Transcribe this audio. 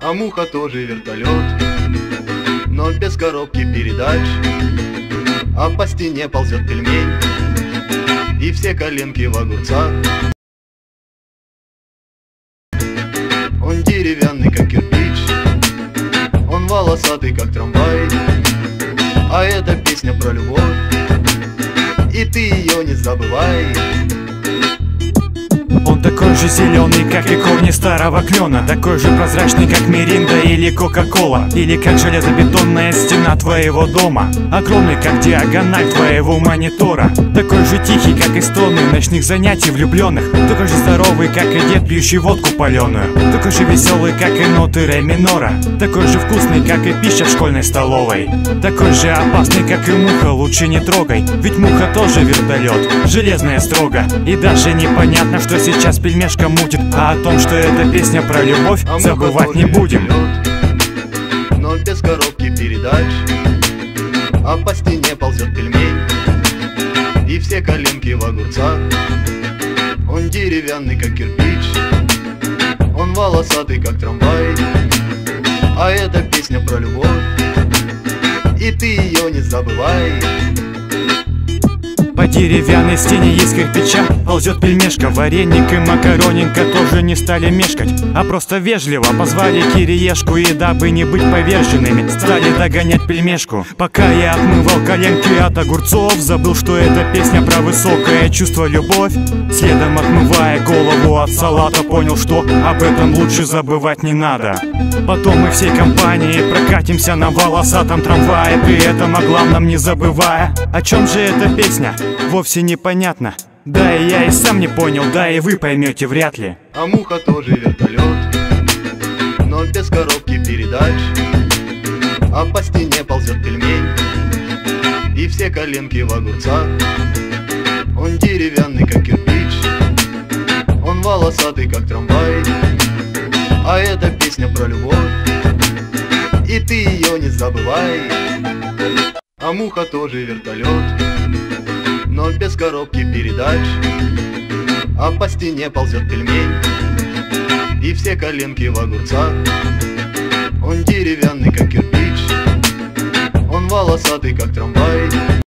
А муха тоже вертолет, но без коробки передач. А по стене ползет пельмень, и все коленки в огурцах. Он деревянный, как кирпич, он волосатый, как трамвай. А это песня про любовь, и ты ее не забывай. Такой же зеленый, как и корни старого клена Такой же прозрачный, как Миринда или Кока-Кола. Или как железобетонная стена твоего дома. Огромный, как диагональ твоего монитора. Такой же тихий, как и стоны ночных занятий влюбленных Такой же здоровый, как и дед, пьющий водку паленую Такой же веселый, как и ноты ре минора. Такой же вкусный, как и пища в школьной столовой. Такой же опасный, как и муха, лучше не трогай. Ведь муха тоже вертолет, железная строго. И даже непонятно, что сейчас сейчас пельмешка мутит А о том, что эта песня про любовь, а забывать не будем. Но без коробки передач. А по стене ползет пельмень И все коленки в огурцах. Он деревянный, как кирпич Он волосатый, как трамвай. А эта песня про любовь И ты ее не забывай деревянной стене есть кирпича. Ползет пельмешка, вареник и макаронинка Тоже не стали мешкать, а просто вежливо Позвали кириешку и дабы не быть поверженными Стали догонять пельмешку. Пока я отмывал коленки от огурцов Забыл, что эта песня про высокое чувство любовь. Следом отмывая голову от салата Понял, что об этом лучше забывать не надо. Потом мы всей компанией прокатимся на волосатом трамвае При этом о главном не забывая. О чем же эта песня? Вовсе непонятно. Да и я и сам не понял, да и вы поймете вряд ли. А муха тоже вертолет, но без коробки передач. А по стене ползет пельмень, и все коленки в огурцах. Он деревянный, как кирпич, он волосатый, как трамвай. А эта песня про любовь, и ты ее не забывай. А муха тоже вертолет без коробки передач. А по стене ползет пельмень И все коленки в огурцах Он деревянный, как кирпич. Он волосатый, как трамвай